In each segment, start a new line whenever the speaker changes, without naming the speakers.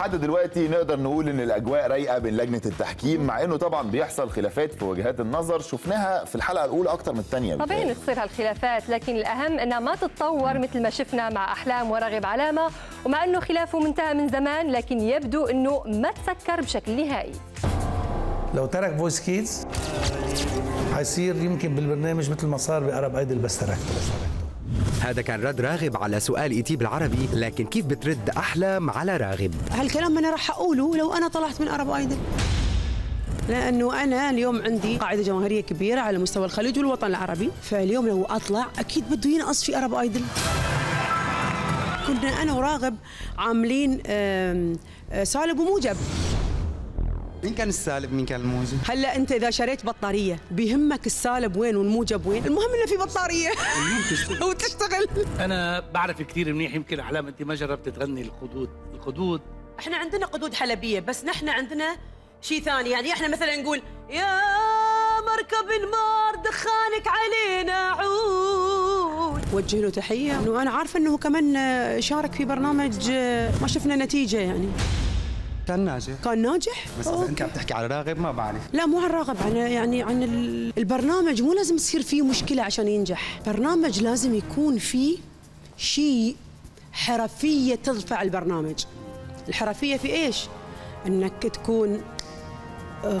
لحد دلوقتي نقدر نقول إن الأجواء رايقة بين لجنة التحكيم مع إنه طبعا بيحصل خلافات في وجهات النظر. شفناها في الحلقة الأولى أكتر من الثانية
طبيعي تصير هالخلافات لكن الأهم إنها ما تتطور مثل ما شفنا مع أحلام وراغب علامة ومع إنه خلافه منتهى من زمان لكن يبدو إنه ما تسكر بشكل نهائي.
لو ترك فويس كيدز حيصير يمكن بالبرنامج مثل ما صار بأراب ايدل بس تركته بس تركته
هذا كان رد راغب على سؤال إيتي بالعربي لكن كيف بترد احلام على راغب؟
هالكلام أنا راح أقوله لو أنا طلعت من أرب ايدل لأنه أنا اليوم عندي قاعدة جماهيرية كبيرة على مستوى الخليج والوطن العربي. فاليوم لو أطلع أكيد بده ينقص في أرب ايدل كنا أنا وراغب عاملين آه، سالب وموجب
مين كان السالب؟ مين كان الموجب؟
هلا انت اذا شريت بطارية بيهمك السالب وين والموجب وين؟ المهم انه في بطارية. وتشتغل.
أنا بعرف كثير منيح يمكن احلام انت ما جربت تغني الخدود الخدود
إحنا عندنا قدود حلبية بس نحن عندنا شيء ثاني. يعني إحنا مثلا نقول يا مركب المار دخانك علينا عود. وجه له تحية. إنه أنا عارفة إنه كمان شارك في برنامج ما شفنا نتيجة يعني.
كان ناجح.
كان ناجح؟
بس إذا
أوكي.
انت عم تحكي على راغب ما بعرف.
لا مو عن راغب عن يعني عن ال- البرنامج. مو لازم يصير فيه مشكلة عشان ينجح. برنامج لازم يكون فيه شيء حرفية ترفع البرنامج. الحرفية في إيش؟ إنك تكون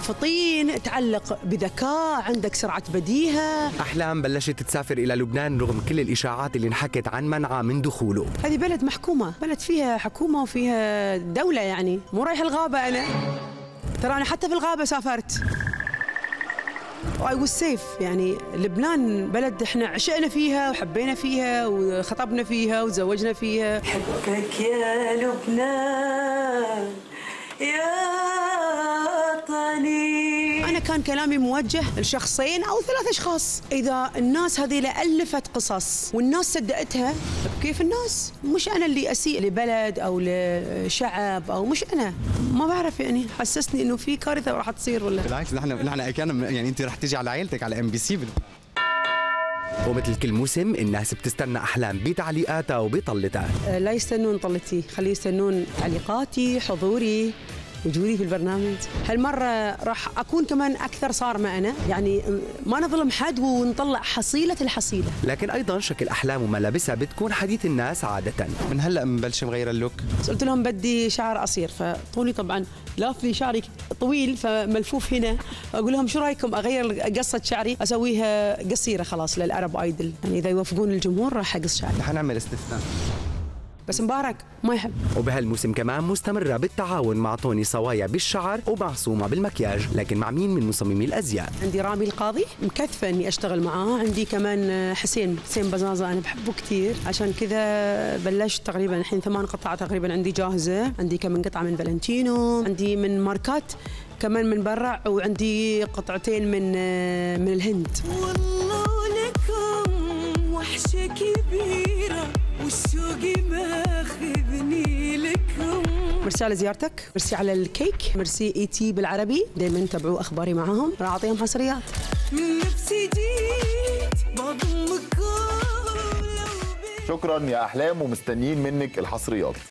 فطين تعلق بذكاء عندك سرعة بديهة.
أحلام بلشت تسافر إلى لبنان رغم كل الإشاعات اللي انحكت عن منعها من دخوله.
هذه بلد محكومة بلد فيها حكومة وفيها دولة يعني. مو رايح الغابة أنا. ترى أنا حتى في الغابة سافرت. I was safe يعني. لبنان بلد إحنا عشقنا فيها وحبينا فيها وخطبنا فيها وتزوجنا فيها. حبك يا لبنان. كلامي موجه لشخصين أو ثلاث أشخاص. إذا الناس هذه ألفت قصص والناس صدقتها كيف الناس؟ مش أنا اللي أسيء لبلد أو لشعب أو مش أنا. ما بعرف يعني حسسني إنه في كارثة راح تصير ولا؟
بالعكس نحن نحن كان يعني أنت رح تيجي على عائلتك على إم بي سي
ومثل كل موسم الناس بتستنى أحلام بتعليقاتها وبطلتها
لا يستنون طلتي خليه يستنون تعليقاتي حضوري. وجودي في البرنامج. هالمرة راح أكون كمان أكثر صارمة أنا. يعني ما نظلم حد ونطلع حصيلة الحصيلة.
لكن أيضا شكل أحلام وملابسها بتكون حديث الناس عادة.
من هلأ مبلشه مغير اللوك.
قلت لهم بدي شعر قصير فطولي طبعا لاف لي شعري طويل فملفوف هنا. أقول لهم شو رأيكم؟ أغير قصة شعري أسويها قصيرة خلاص للأرب أيدل. يعني إذا يوافقون الجمهور راح أقص شعري.
رح نعمل استثناء.
بس مبارك ما يحب
وبهالموسم كمان مستمرة بالتعاون مع طوني صوايا بالشعر ومعصومة بالمكياج لكن مع مين من مصممي الأزياء؟
عندي رامي القاضي مكثفه إني أشتغل معاه. عندي كمان حسين حسين بزازة أنا بحبه كثير عشان كذا بلشت تقريبا الحين ثمان قطع تقريبا عندي جاهزة. عندي كمان قطعة من فالنتينو عندي من ماركات كمان من برا وعندي قطعتين من من الهند.
والله
ميرسي على زيارتك ميرسي على ال cake merci إي تي بالعربي. دائما تابعوا أخباري معاهم راح اعطيهم حصريات.
من نفسي جيت بيت
شكرا يا أحلام ومستنيين منك الحصريات.